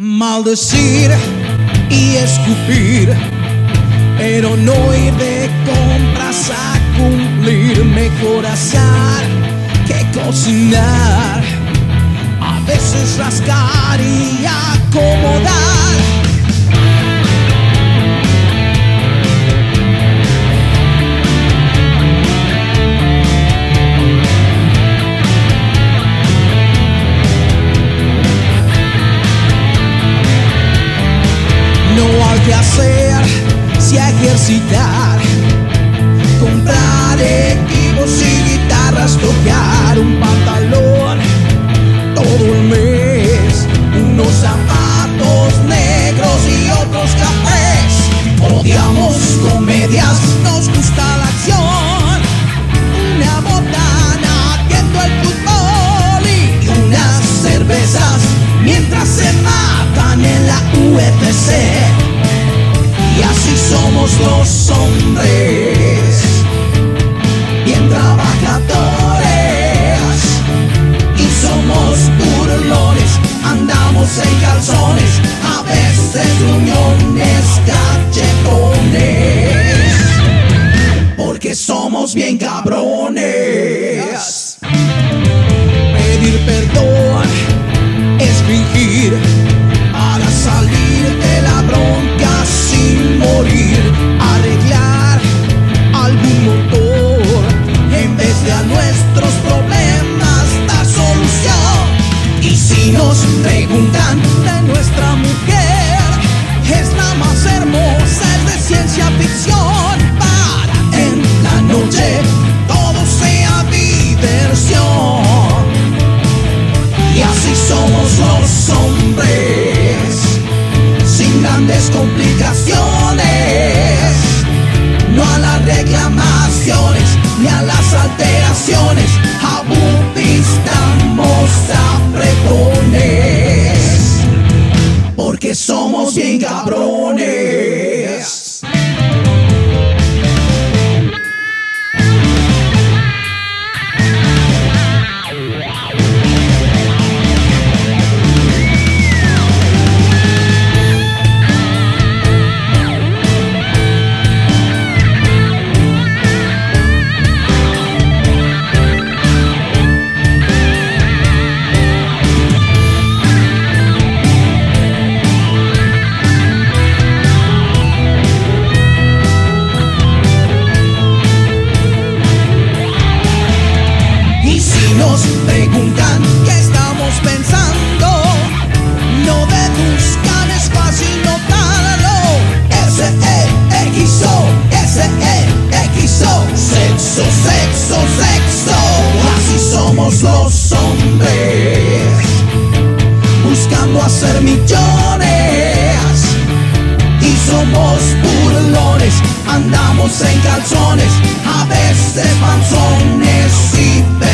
Maldecir y escupir, pero no ir de compras a cumplir. Mejor asar que cocinar, a veces rascar y que hacer si ejercitar, comprar equipos y guitarras, tocar un pantalón todo el mes, unos zapatos negros y otros cafés. Odiamos comedias, nos gusta la acción, una botana viendo el fútbol y unas cervezas mientras se matan en la UFC. Así somos los hombres, bien trabajadores. Y somos burlones, andamos en calzones, a veces gruñones, cachetones. Porque somos bien cabrones. Pedir perdón es fingir preguntan nuestra mujer, es la más hermosa, es de ciencia ficción, para en la noche todo sea diversión. Y así somos los hombres, sin grandes complicaciones, no a las reclamaciones somos bien cabrones. Preguntan qué estamos pensando, no deduzcan, es fácil notarlo. S-E-X-O, S-E-X-O, sexo, sexo, sexo. Así somos los hombres, buscando hacer millones. Y somos burlones, andamos en calzones, a veces panzones y